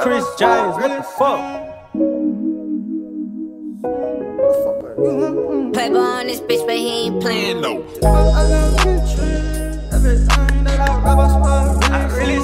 Chris James, what the fuck? Playboy on this bitch, but he ain't playing no. I really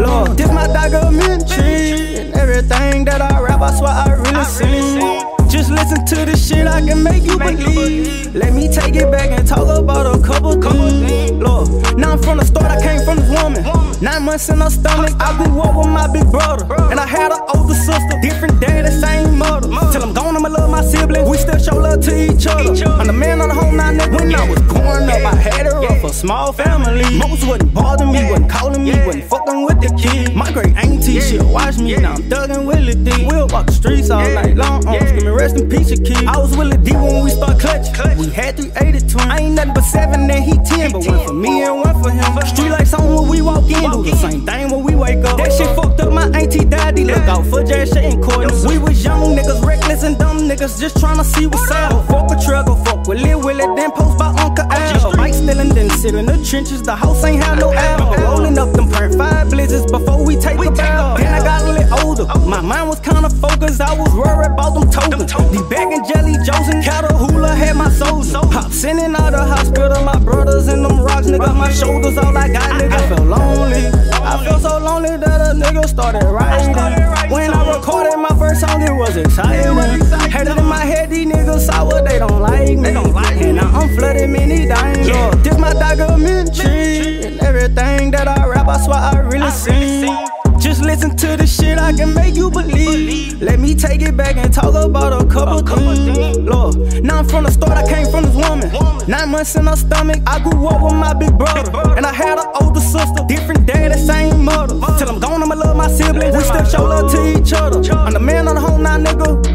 Lord, this my documentary. And everything that I rap, I swear I really seen. Just listen to the shit, I can make you believe. Let me take it back and talk about a couple things. Lord, now I'm from the start, I came from this woman. Nine months in her stomach, I grew up with my big brother. And I had an older sister, different daddy, same mother. Till I'm gone, I'ma love my siblings. We still show to each other. I'm the man on the home now, nigga. When I was growing up, I had it rough, a small family. Most wouldn't bother me, wouldn't calling me, wouldn't fucking with the kid. My great auntie, she'll watch me, now I'm thugging with Lil D. We'll walk the streets all night long, on screaming rest in peace, your kid. I was with Lil D when we start clutching. We had 382. I ain't nothing but seven, then he 10, but one for me and one for him. Street lights on when we walk in, do the same thing when we wake up. That shit fucked up my auntie. Look out for Jay Shay and Courtney. We was young niggas, reckless and dumb niggas, just tryna see what's up. Fuck with Trigger, fuck with Lil Willie, then post by Uncle Al. Bike stealing, then sit in the trenches. The house ain't had no L. Rolling up them perk five blizzards before we take a bow. Then I got a little older. My mind was kinda focused. I was worried about them tokens. These bag and jelly joes and cattle, had my soul. Pop sending out the hospital. My brothers in them rocks, nigga. My shoulders all I got, nigga. I felt lonely. I feel so lonely that a nigga started writing. When I recorded my first song, it was exciting. Had it in my head, these niggas saw what they don't like me. They don't like and now I'm flooding many dimes. This my documentary. And everything that I rap, I swear I really seen. Just listen to the shit, I can make you believe. Let me take it back and talk about a couple things. Lord, now I'm from the start, I came from this woman. Nine months in her stomach, I grew up with my big brother. And I had an older sister, different daddy, same mother. Till I'm gone, I'ma love my siblings. We still show love to each other. I'm the man on the home now, nigga.